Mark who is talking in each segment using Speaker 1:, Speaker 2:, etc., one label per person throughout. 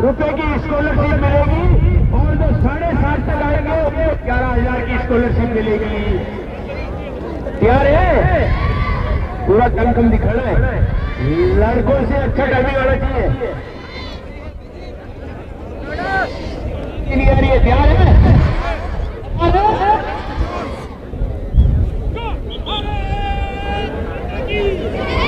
Speaker 1: रुपए की स्कॉलरशिप मिलेगी और जो साढ़े सात तक आएँगे ग्यारह हज़ार की स्कॉलरशिप मिलेगी तैयार है पूरा कम दिखा है लड़कों से अच्छा करने वाला चाहिए तैयार है Yeah.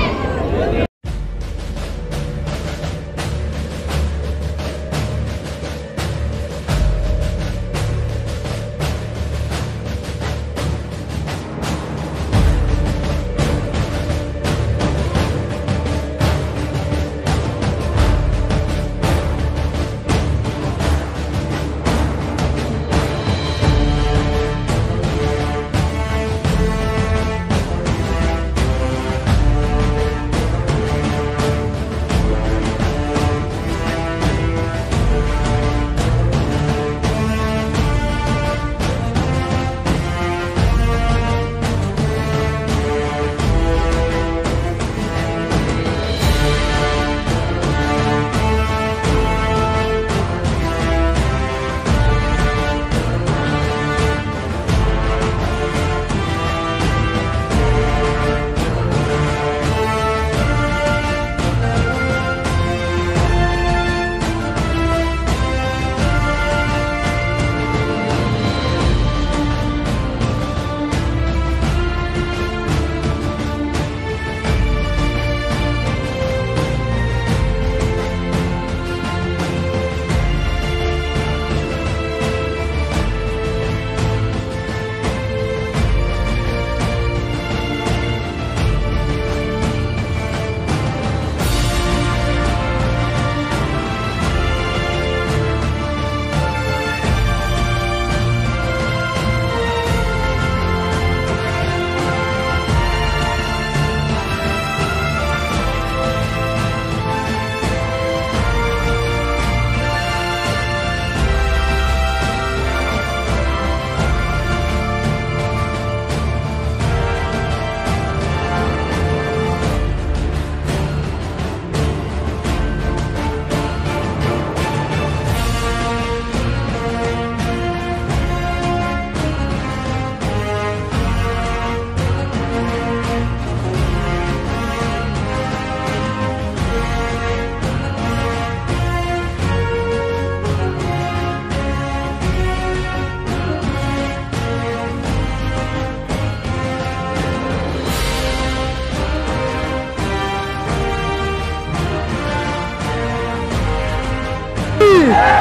Speaker 1: Yeah.